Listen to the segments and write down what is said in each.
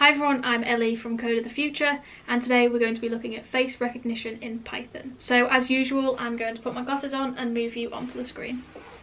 Hi everyone, I'm Ellie from Code of the Future and today we're going to be looking at face recognition in Python. So as usual, I'm going to put my glasses on and move you onto the screen.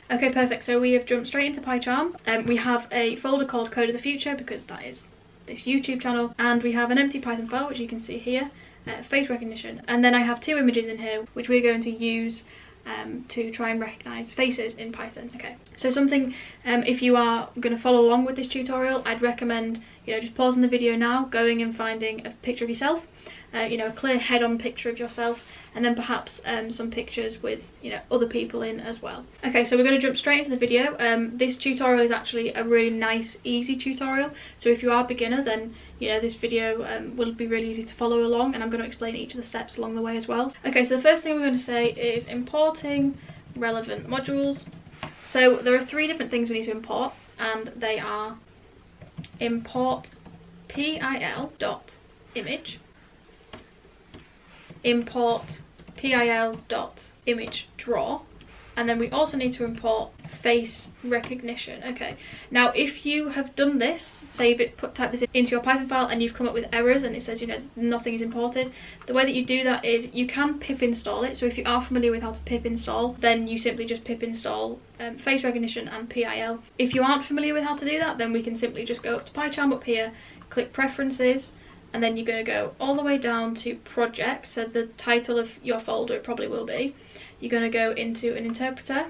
Okay, perfect. So we have jumped straight into PyCharm. Um, we have a folder called Code of the Future because that is this YouTube channel and we have an empty Python file which you can see here, uh, face recognition. And then I have two images in here which we're going to use um, to try and recognise faces in Python. Okay, so something, um, if you are going to follow along with this tutorial, I'd recommend, you know, just pausing the video now, going and finding a picture of yourself, uh, you know, a clear head-on picture of yourself, and then perhaps um, some pictures with, you know, other people in as well. Okay, so we're going to jump straight into the video. Um, this tutorial is actually a really nice, easy tutorial, so if you are a beginner, then you know this video um, will be really easy to follow along and I'm going to explain each of the steps along the way as well. Okay so the first thing we're going to say is importing relevant modules. So there are three different things we need to import and they are import pil dot image, import pil dot image draw. And then we also need to import face recognition. Okay. Now if you have done this save it put type this into your python file and you've come up with errors and it says you know nothing is imported the way that you do that is you can pip install it. So if you are familiar with how to pip install then you simply just pip install um, face recognition and pil if you aren't familiar with how to do that then we can simply just go up to pycharm up here click preferences and then you're going to go all the way down to project so the title of your folder it probably will be. You're going to go into an interpreter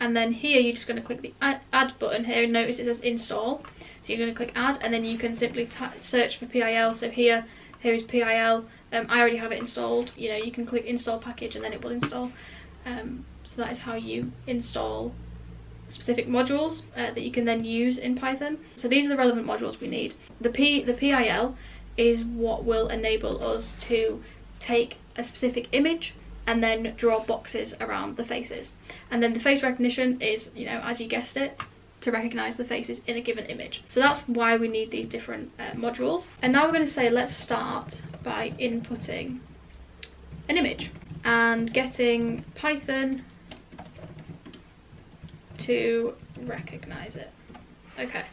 and then here you're just going to click the add, button here and notice it says install. So you're going to click add and then you can simply search for PIL so here here is PIL um, I already have it installed. You know you can click install package and then it will install. Um, so that is how you install specific modules uh, that you can then use in Python. So these are the relevant modules we need. The P the PIL is what will enable us to take a specific image and then draw boxes around the faces. And then the face recognition is, you know, as you guessed it, to recognise the faces in a given image. So that's why we need these different uh, modules. And now we're going to say let's start by inputting an image and getting Python to recognise it. Okay.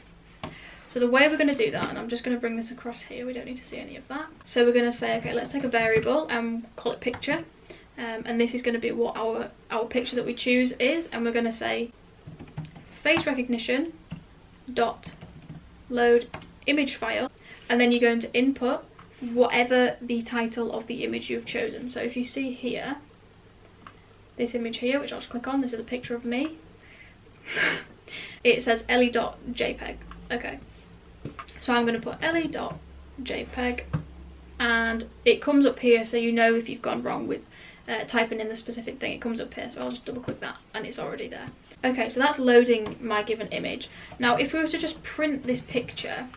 So the way we're going to do that, and I'm just going to bring this across here, we don't need to see any of that. So we're going to say, okay, let's take a variable and call it picture um, and this is going to be what our our picture that we choose is and we're going to say face recognition dot load image file and then you're going to input whatever the title of the image you've chosen. So if you see here this image here which I'll just click on this is a picture of me. It says ellie.jpg okay. So I'm going to put ellie.jpg and it comes up here so you know if you've gone wrong with uh, typing in the specific thing, it comes up here. So I'll just double click that and it's already there. Okay, so that's loading my given image. Now, if we were to just print this picture,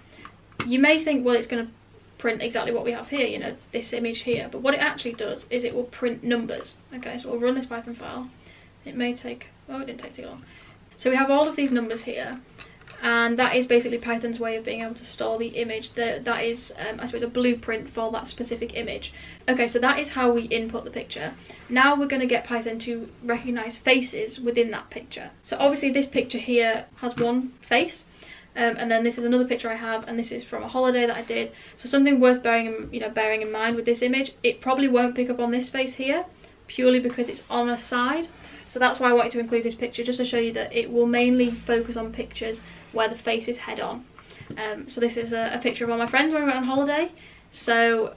you may think, well, it's going to print exactly what we have here, you know, this image here. But what it actually does is it will print numbers. Okay, so we'll run this Python file. It may take, oh, it didn't take too long. So we have all of these numbers here and that is basically Python's way of being able to store the image. that that is, um, I suppose, a blueprint for that specific image. Okay, so that is how we input the picture. Now we're going to get Python to recognise faces within that picture. So obviously this picture here has one face, um, and then this is another picture I have, and this is from a holiday that I did. So something worth bearing, in, you know, bearing in mind with this image, it probably won't pick up on this face here, purely because it's on a side. So that's why I wanted to include this picture, just to show you that it will mainly focus on pictures where the face is head on. Um, so this is a, a, picture of all my friends when we went on holiday. So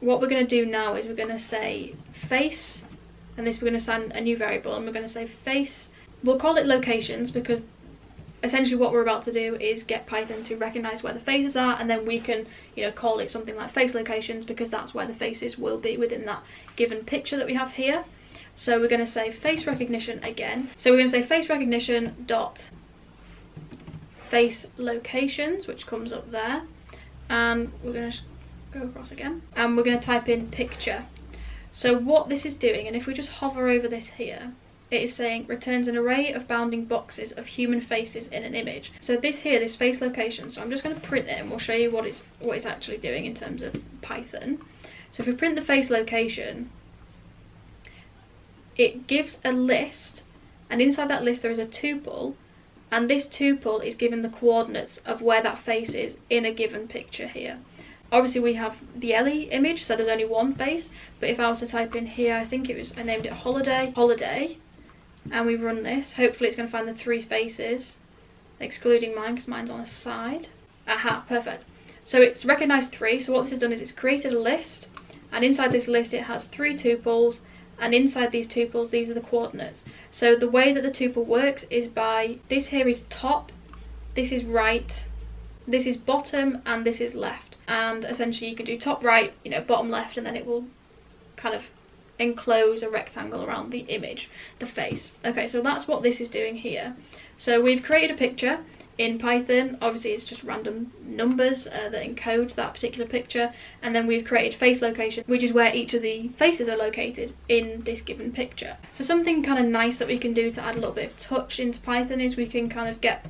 what we're going to do now is we're going to say face, and this we're going to assign a new variable, and we're going to say face. We'll call it locations because essentially what we're about to do is get Python to recognise where the faces are and then we can you know call it something like face locations because that's where the faces will be within that given picture that we have here. So we're going to say face recognition again. So we're going to say face recognition dot face locations, which comes up there. And we're going to go across again. And we're going to type in picture. So what this is doing, and if we just hover over this here, it is saying returns an array of bounding boxes of human faces in an image. So this here, this face location, so I'm just going to print it and we'll show you what it's, what it's actually doing in terms of Python. So if we print the face location, it gives a list and inside that list there is a tuple and this tuple is given the coordinates of where that face is in a given picture here. Obviously we have the Ellie image, so there's only one face, but if I was to type in here, I think it was, I named it holiday, holiday, and we run this, hopefully it's going to find the three faces, excluding mine because mine's on a side. Aha, perfect. So it's recognised three, so what this has done is it's created a list, and inside this list it has three tuples, and inside these tuples these are the coordinates. So the way that the tuple works is by, this here is top, this is right, this is bottom, and this is left. And essentially you can do top right, you know, bottom left, and then it will kind of enclose a rectangle around the image, the face. Okay, so that's what this is doing here. So we've created a picture in Python. Obviously it's just random numbers uh, that encode that particular picture. And then we've created face location, which is where each of the faces are located in this given picture. So something kind of nice that we can do to add a little bit of touch into Python is we can kind of get,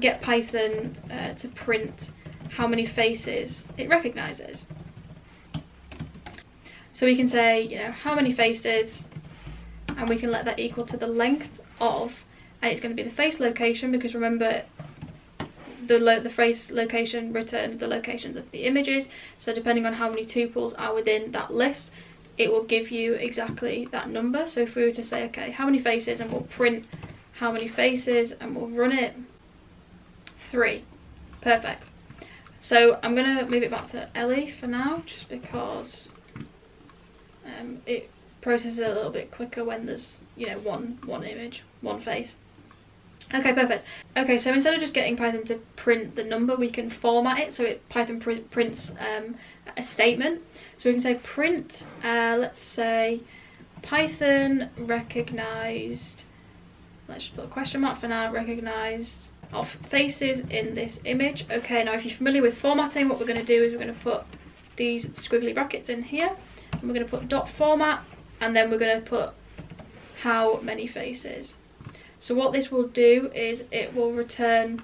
get Python uh, to print how many faces it recognises. So we can say, you know, how many faces, and we can let that equal to the length of, and it's going to be the face location because remember the, the face location return the locations of the images. So depending on how many tuples are within that list, it will give you exactly that number. So if we were to say, okay, how many faces, and we'll print how many faces, and we'll run it, three. Perfect. So I'm going to move it back to Ellie for now, just because um, it processes a little bit quicker when there's, you know, one, one image, one face. Okay, perfect. Okay, so instead of just getting Python to print the number, we can format it so it Python pr prints um, a statement. So we can say print, uh, let's say Python recognized, let's just put a question mark for now, recognized of faces in this image. Okay, now if you're familiar with formatting, what we're going to do is we're going to put these squiggly brackets in here. And we're going to put dot format, and then we're going to put how many faces. So what this will do is it will return,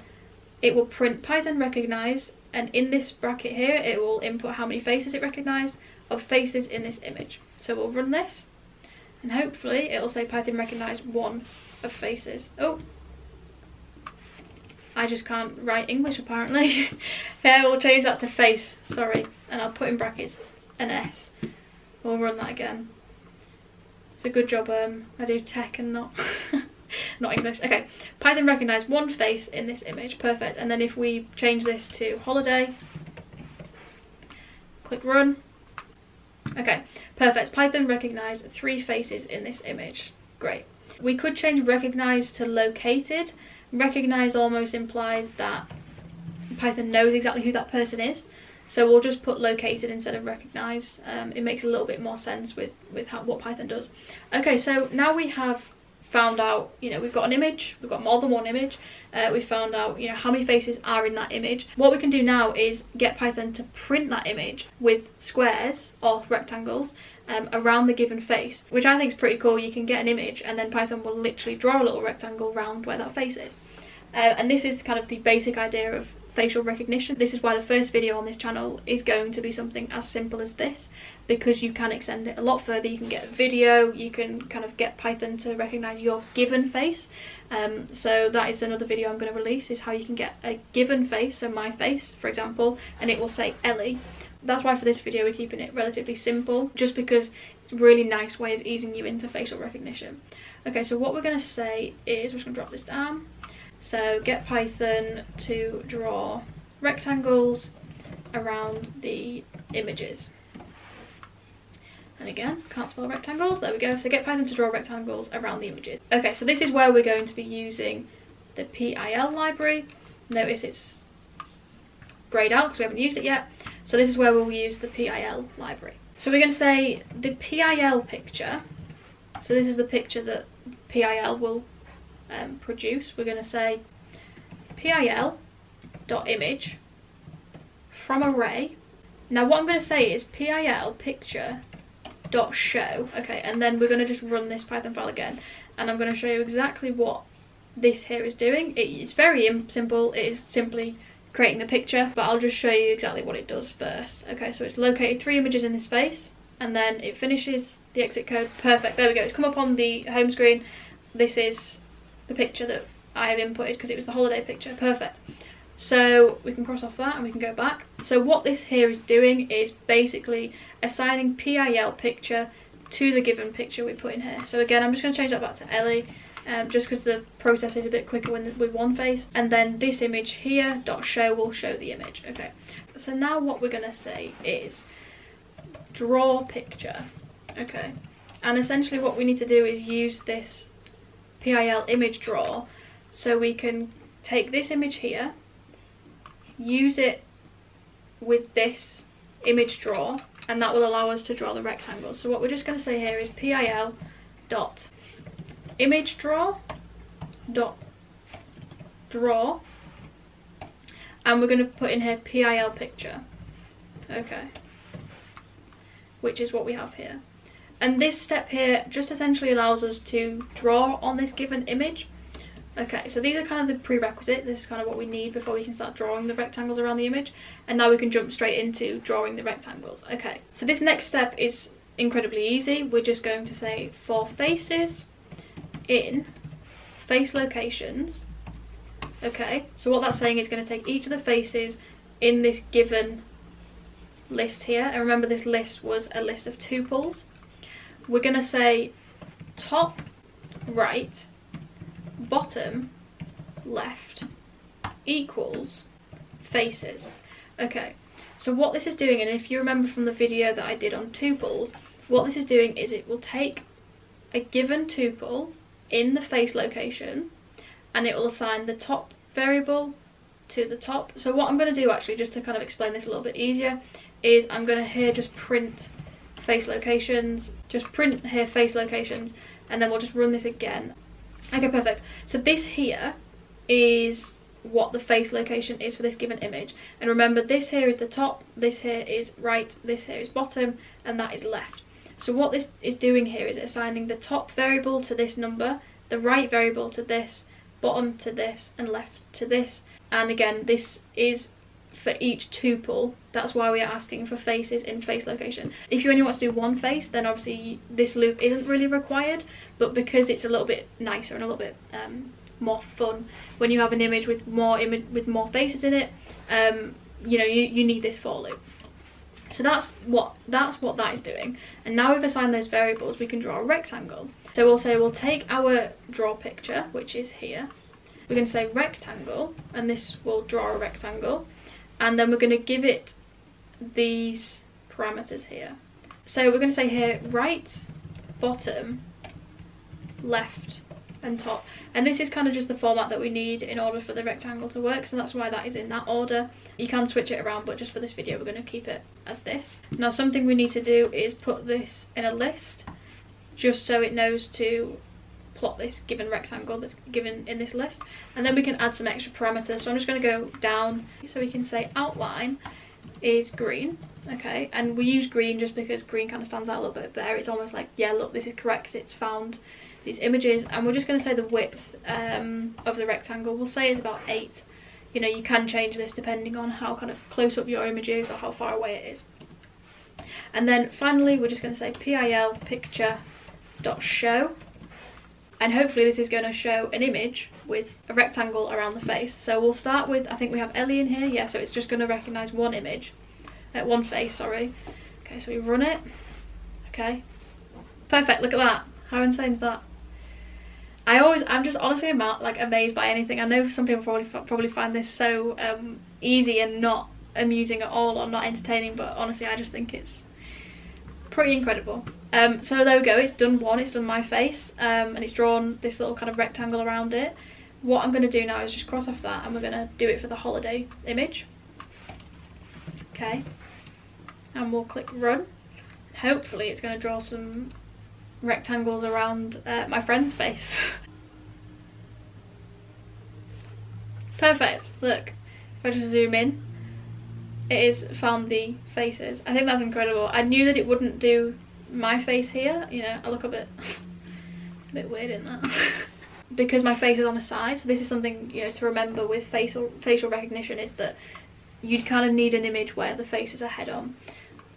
it will print Python recognize and in this bracket here it will input how many faces it recognised of faces in this image. So we'll run this and hopefully it'll say Python recognize one of faces. Oh, I just can't write English apparently. yeah, we'll change that to face, sorry. And I'll put in brackets an S. We'll run that again. It's a good job um, I do tech and not not English. Okay, Python recognised one face in this image, perfect. And then if we change this to holiday, click run. Okay, perfect. Python recognised three faces in this image. Great. We could change recognise to located. Recognise almost implies that Python knows exactly who that person is. So we'll just put located instead of recognise. Um, it makes a little bit more sense with, with how, what Python does. Okay, so now we have found out, you know, we've got an image, we've got more than one image, uh, we found out, you know, how many faces are in that image. What we can do now is get Python to print that image with squares or rectangles um, around the given face, which I think is pretty cool. You can get an image and then Python will literally draw a little rectangle around where that face is. Uh, and this is kind of the basic idea of facial recognition. This is why the first video on this channel is going to be something as simple as this because you can extend it a lot further. You can get a video, you can kind of get Python to recognise your given face. Um, so that is another video I'm going to release is how you can get a given face, so my face for example, and it will say Ellie. That's why for this video we're keeping it relatively simple just because it's a really nice way of easing you into facial recognition. Okay, so what we're going to say is, we're just going to drop this down. So get Python to draw rectangles around the images. And again, can't spell rectangles, there we go. So get Python to draw rectangles around the images. Okay, so this is where we're going to be using the PIL library. Notice it's greyed out because we haven't used it yet. So this is where we'll use the PIL library. So we're going to say the PIL picture. So this is the picture that PIL will um, produce, we're going to say pil dot image from array. Now what I'm going to say is pil picture dot show. Okay, and then we're going to just run this Python file again, and I'm going to show you exactly what this here is doing. It's very simple. It is simply creating the picture, but I'll just show you exactly what it does first. Okay, so it's located three images in this space, and then it finishes the exit code. Perfect, there we go. It's come up on the home screen. This is the picture that I have inputted because it was the holiday picture. Perfect. So we can cross off that and we can go back. So what this here is doing is basically assigning PIL picture to the given picture we put in here. So again, I'm just going to change that back to Ellie. Um, just because the process is a bit quicker when, with one face and then this image here dot show will show the image okay so now what we're going to say is draw picture okay and essentially what we need to do is use this PIL image draw so we can take this image here use it with this image draw and that will allow us to draw the rectangle. So what we're just going to say here is PIL dot image draw dot draw and we're going to put in here PIL picture. Okay. Which is what we have here. And this step here just essentially allows us to draw on this given image Okay, so these are kind of the prerequisites. This is kind of what we need before we can start drawing the rectangles around the image. And now we can jump straight into drawing the rectangles. Okay, so this next step is incredibly easy. We're just going to say for faces in face locations. Okay, so what that's saying is going to take each of the faces in this given list here. And remember this list was a list of tuples. We're going to say top right bottom left equals faces. Okay, so what this is doing, and if you remember from the video that I did on tuples, what this is doing is it will take a given tuple in the face location and it will assign the top variable to the top. So what I'm going to do actually, just to kind of explain this a little bit easier, is I'm going to here just print face locations, just print here face locations, and then we'll just run this again. Okay, perfect. So this here is what the face location is for this given image. And remember, this here is the top, this here is right, this here is bottom, and that is left. So what this is doing here is assigning the top variable to this number, the right variable to this, bottom to this, and left to this. And again, this is for each tuple. That's why we are asking for faces in face location. If you only want to do one face, then obviously this loop isn't really required, but because it's a little bit nicer and a little bit um, more fun when you have an image with more image with more faces in it, um, you know, you, you need this for loop. So that's what that's what that is doing. And now we've assigned those variables, we can draw a rectangle. So we'll say we'll take our draw picture, which is here. We're going to say rectangle, and this will draw a rectangle and then we're going to give it these parameters here. So we're going to say here right, bottom, left and top. And this is kind of just the format that we need in order for the rectangle to work, so that's why that is in that order. You can switch it around, but just for this video we're going to keep it as this. Now something we need to do is put this in a list, just so it knows to plot this given rectangle that's given in this list and then we can add some extra parameters. So I'm just going to go down so we can say outline is green okay? And we use green just because green kind of stands out a little bit better it's almost like yeah look this is correct it's found these images. And we're just going to say the width um, of the rectangle. We'll say is about 8 you know you can change this depending on how kind of close up your image is or how far away it is. And then finally we're just going to say pil picture dot show and hopefully this is going to show an image with a rectangle around the face. So we'll start with, I think we have Ellie in here, yeah, so it's just going to recognise one image, uh, one face, sorry. Okay, so we run it, okay, perfect, look at that, how insane is that? I always, I'm just honestly like amazed by anything. I know some people probably probably find this so um, easy and not amusing at all or not entertaining, but honestly I just think it's pretty incredible. Um, so there we go, it's done one, it's done my face, um, and it's drawn this little kind of rectangle around it. What I'm going to do now is just cross off that and we're going to do it for the holiday image. Okay, and we'll click run. Hopefully it's going to draw some rectangles around uh, my friend's face. Perfect, look, if I just zoom in, it is found the faces. I think that's incredible. I knew that it wouldn't do my face here. You know, I look a bit, a bit weird in that. because my face is on the side, so this is something, you know, to remember with facial, facial recognition is that you'd kind of need an image where the faces are head on.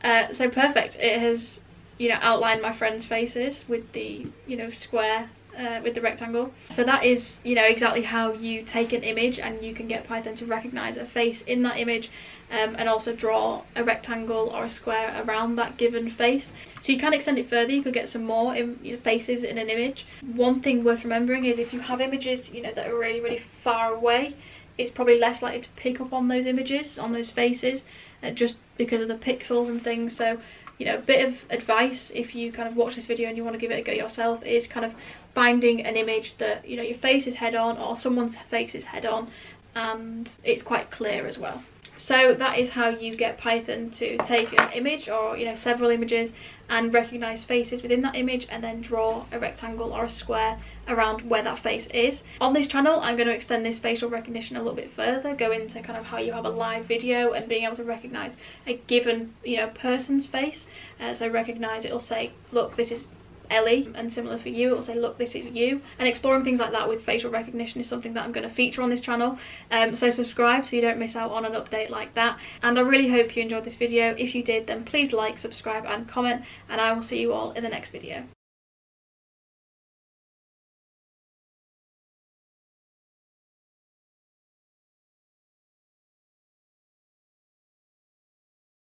Uh, so perfect. It has, you know, outlined my friends' faces with the, you know, square uh, with the rectangle. So that is, you know, exactly how you take an image and you can get Python to recognize a face in that image um, and also draw a rectangle or a square around that given face. So you can extend it further, you could get some more in, you know, faces in an image. One thing worth remembering is if you have images, you know, that are really, really far away, it's probably less likely to pick up on those images, on those faces, uh, just because of the pixels and things. So you know, a bit of advice if you kind of watch this video and you want to give it a go yourself is kind of finding an image that, you know, your face is head on or someone's face is head on and it's quite clear as well. So that is how you get Python to take an image or you know several images and recognize faces within that image and then draw a rectangle or a square around where that face is. On this channel I'm going to extend this facial recognition a little bit further, go into kind of how you have a live video and being able to recognize a given you know person's face. Uh, so recognize it'll say look this is Ellie and similar for you it'll say look this is you. And exploring things like that with facial recognition is something that I'm going to feature on this channel. Um, so subscribe so you don't miss out on an update like that. And I really hope you enjoyed this video. If you did then please like subscribe and comment and I will see you all in the next video